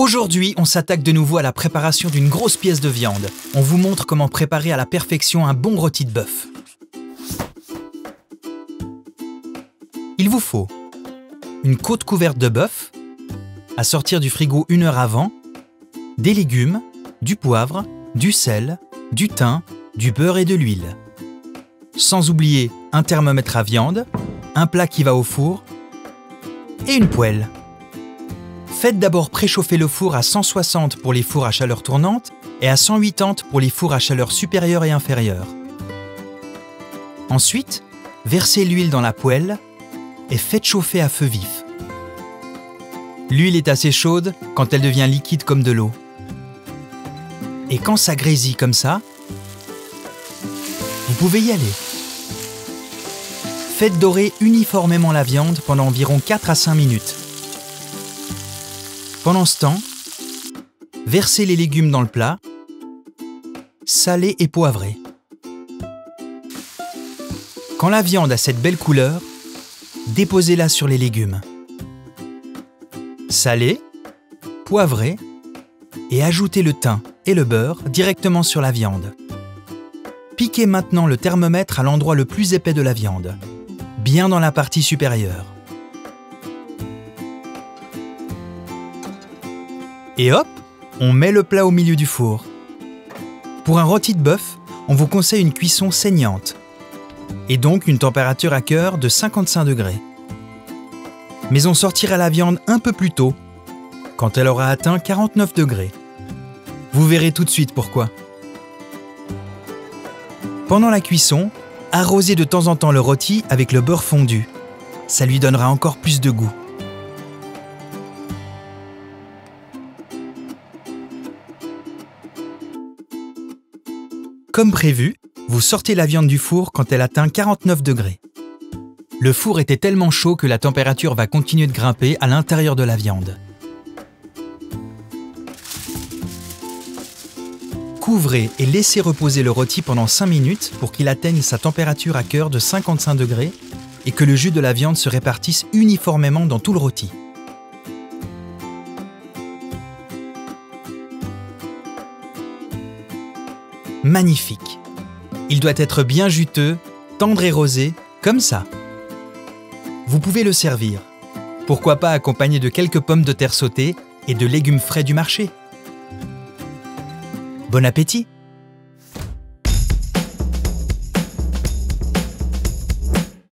Aujourd'hui, on s'attaque de nouveau à la préparation d'une grosse pièce de viande. On vous montre comment préparer à la perfection un bon rôti de bœuf. Il vous faut une côte couverte de bœuf, à sortir du frigo une heure avant, des légumes, du poivre, du sel, du thym, du beurre et de l'huile. Sans oublier un thermomètre à viande, un plat qui va au four et une poêle. Faites d'abord préchauffer le four à 160 pour les fours à chaleur tournante et à 180 pour les fours à chaleur supérieure et inférieure. Ensuite, versez l'huile dans la poêle et faites chauffer à feu vif. L'huile est assez chaude quand elle devient liquide comme de l'eau. Et quand ça grésille comme ça, vous pouvez y aller. Faites dorer uniformément la viande pendant environ 4 à 5 minutes. Pendant ce temps, versez les légumes dans le plat, salez et poivrez. Quand la viande a cette belle couleur, déposez-la sur les légumes. Salez, poivrez et ajoutez le thym et le beurre directement sur la viande. Piquez maintenant le thermomètre à l'endroit le plus épais de la viande, bien dans la partie supérieure. Et hop, on met le plat au milieu du four. Pour un rôti de bœuf, on vous conseille une cuisson saignante, et donc une température à cœur de 55 degrés. Mais on sortira la viande un peu plus tôt, quand elle aura atteint 49 degrés. Vous verrez tout de suite pourquoi. Pendant la cuisson, arrosez de temps en temps le rôti avec le beurre fondu. Ça lui donnera encore plus de goût. Comme prévu, vous sortez la viande du four quand elle atteint 49 degrés. Le four était tellement chaud que la température va continuer de grimper à l'intérieur de la viande. Couvrez et laissez reposer le rôti pendant 5 minutes pour qu'il atteigne sa température à cœur de 55 degrés et que le jus de la viande se répartisse uniformément dans tout le rôti. Magnifique. Il doit être bien juteux, tendre et rosé, comme ça. Vous pouvez le servir. Pourquoi pas accompagné de quelques pommes de terre sautées et de légumes frais du marché Bon appétit